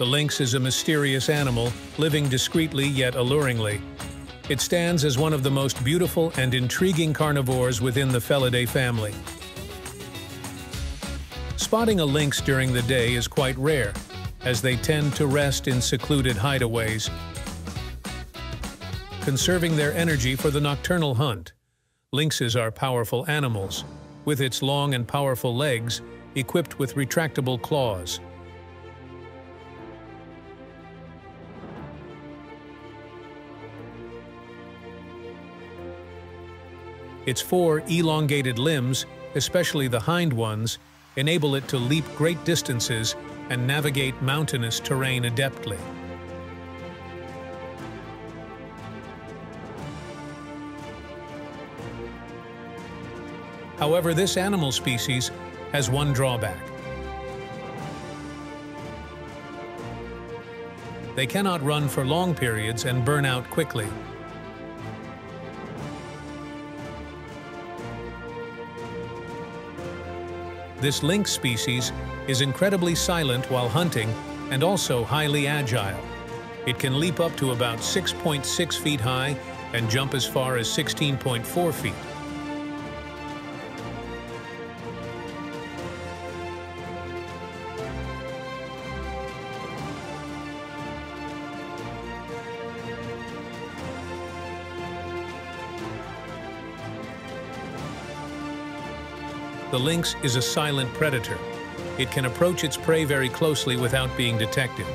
The lynx is a mysterious animal, living discreetly yet alluringly. It stands as one of the most beautiful and intriguing carnivores within the Felidae family. Spotting a lynx during the day is quite rare, as they tend to rest in secluded hideaways, conserving their energy for the nocturnal hunt. Lynxes are powerful animals, with its long and powerful legs equipped with retractable claws. Its four elongated limbs, especially the hind ones, enable it to leap great distances and navigate mountainous terrain adeptly. However, this animal species has one drawback. They cannot run for long periods and burn out quickly. This lynx species is incredibly silent while hunting and also highly agile. It can leap up to about 6.6 feet high and jump as far as 16.4 feet. The lynx is a silent predator. It can approach its prey very closely without being detected.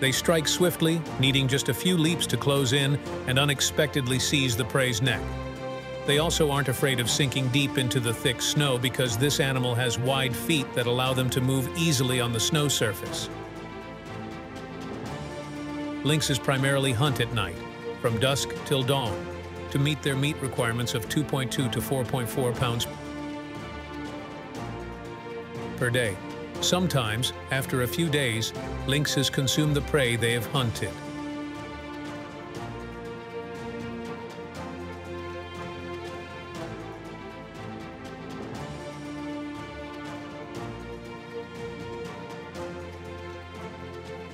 They strike swiftly, needing just a few leaps to close in and unexpectedly seize the prey's neck. They also aren't afraid of sinking deep into the thick snow because this animal has wide feet that allow them to move easily on the snow surface. Lynxes primarily hunt at night, from dusk till dawn, to meet their meat requirements of 2.2 to 4.4 pounds per day. Sometimes, after a few days, lynxes consume the prey they have hunted.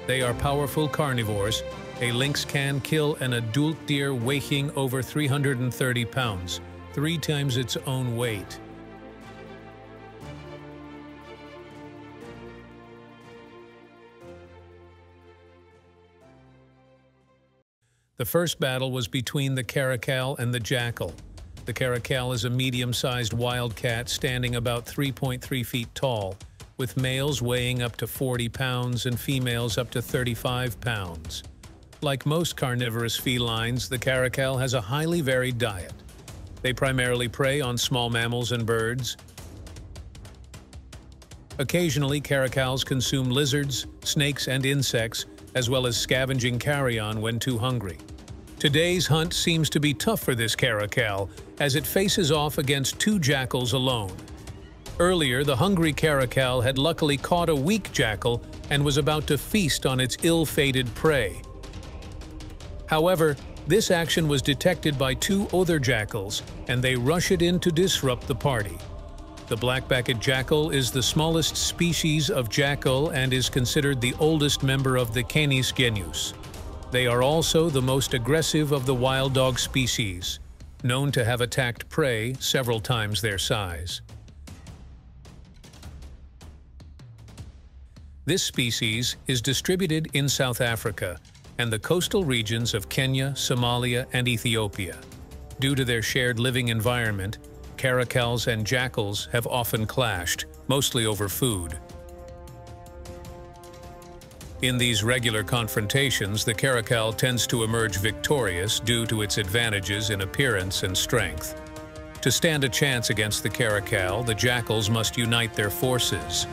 They are powerful carnivores. A lynx can kill an adult deer weighing over 330 pounds, three times its own weight. The first battle was between the caracal and the jackal. The caracal is a medium-sized wildcat standing about 3.3 feet tall, with males weighing up to 40 pounds and females up to 35 pounds. Like most carnivorous felines, the caracal has a highly varied diet. They primarily prey on small mammals and birds. Occasionally, caracals consume lizards, snakes, and insects, as well as scavenging carrion when too hungry. Today's hunt seems to be tough for this caracal, as it faces off against two jackals alone. Earlier, the hungry caracal had luckily caught a weak jackal and was about to feast on its ill-fated prey. However, this action was detected by two other jackals, and they rush it in to disrupt the party. The black-backed jackal is the smallest species of jackal and is considered the oldest member of the Canis genus. They are also the most aggressive of the wild dog species, known to have attacked prey several times their size. This species is distributed in South Africa and the coastal regions of Kenya, Somalia, and Ethiopia. Due to their shared living environment, caracals and jackals have often clashed, mostly over food. In these regular confrontations, the caracal tends to emerge victorious due to its advantages in appearance and strength. To stand a chance against the caracal, the jackals must unite their forces.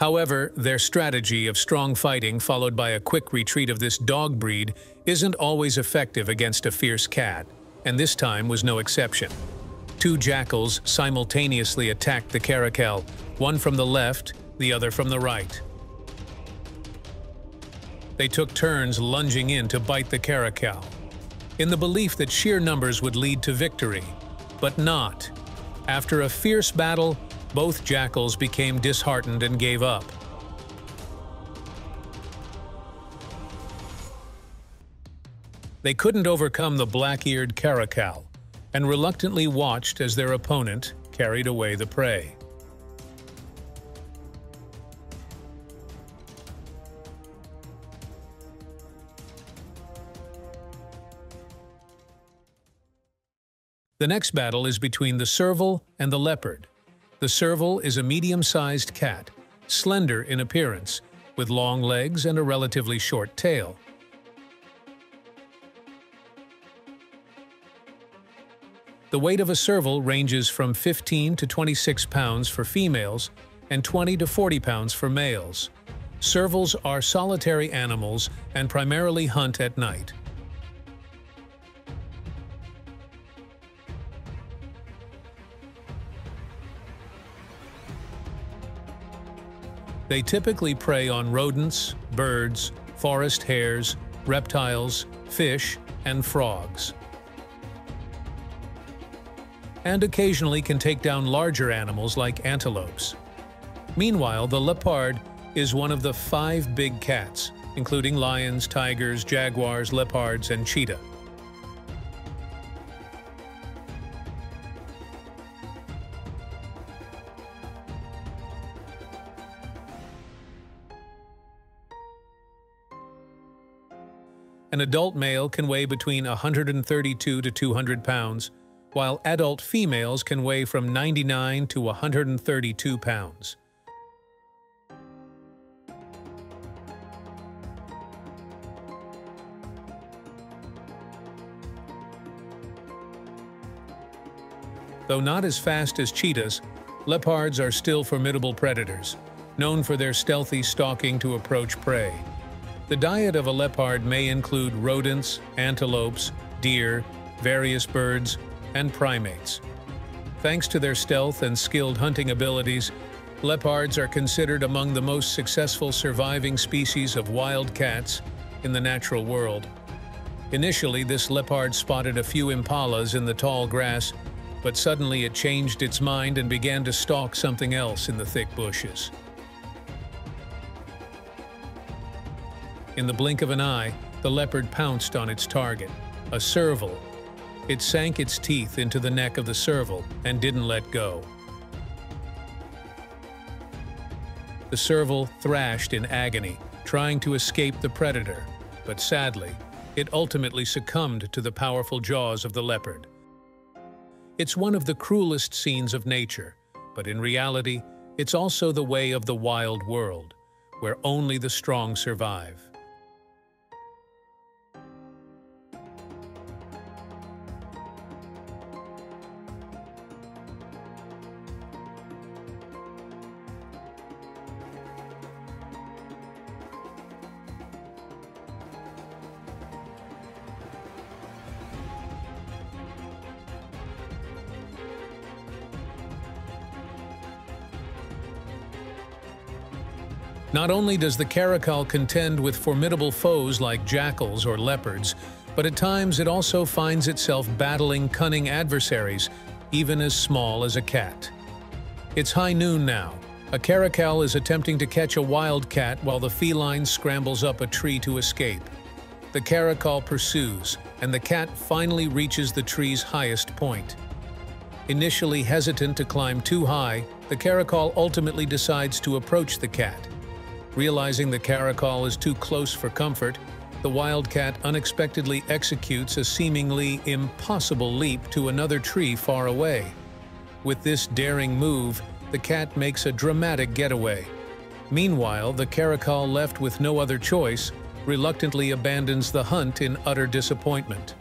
However, their strategy of strong fighting followed by a quick retreat of this dog breed isn't always effective against a fierce cat, and this time was no exception. Two jackals simultaneously attacked the caracal, one from the left, the other from the right. They took turns lunging in to bite the caracal. in the belief that sheer numbers would lead to victory. But not. After a fierce battle, both jackals became disheartened and gave up. They couldn't overcome the black-eared caracal, and reluctantly watched as their opponent carried away the prey. The next battle is between the serval and the leopard. The serval is a medium-sized cat, slender in appearance, with long legs and a relatively short tail. The weight of a serval ranges from 15 to 26 pounds for females and 20 to 40 pounds for males. Servals are solitary animals and primarily hunt at night. They typically prey on rodents, birds, forest hares, reptiles, fish, and frogs. And occasionally can take down larger animals like antelopes. Meanwhile, the leopard is one of the five big cats, including lions, tigers, jaguars, leopards, and cheetah. An adult male can weigh between 132 to 200 pounds, while adult females can weigh from 99 to 132 pounds. Though not as fast as cheetahs, leopards are still formidable predators, known for their stealthy stalking to approach prey. The diet of a leopard may include rodents, antelopes, deer, various birds, and primates. Thanks to their stealth and skilled hunting abilities, leopards are considered among the most successful surviving species of wild cats in the natural world. Initially, this leopard spotted a few impalas in the tall grass, but suddenly it changed its mind and began to stalk something else in the thick bushes. In the blink of an eye, the leopard pounced on its target, a serval. It sank its teeth into the neck of the serval and didn't let go. The serval thrashed in agony, trying to escape the predator, but sadly, it ultimately succumbed to the powerful jaws of the leopard. It's one of the cruelest scenes of nature, but in reality, it's also the way of the wild world, where only the strong survive. Not only does the caracal contend with formidable foes like jackals or leopards, but at times it also finds itself battling cunning adversaries, even as small as a cat. It's high noon now. A caracal is attempting to catch a wild cat while the feline scrambles up a tree to escape. The caracal pursues, and the cat finally reaches the tree's highest point. Initially hesitant to climb too high, the caracal ultimately decides to approach the cat. Realizing the caracal is too close for comfort, the wildcat unexpectedly executes a seemingly impossible leap to another tree far away. With this daring move, the cat makes a dramatic getaway. Meanwhile, the caracal left with no other choice reluctantly abandons the hunt in utter disappointment.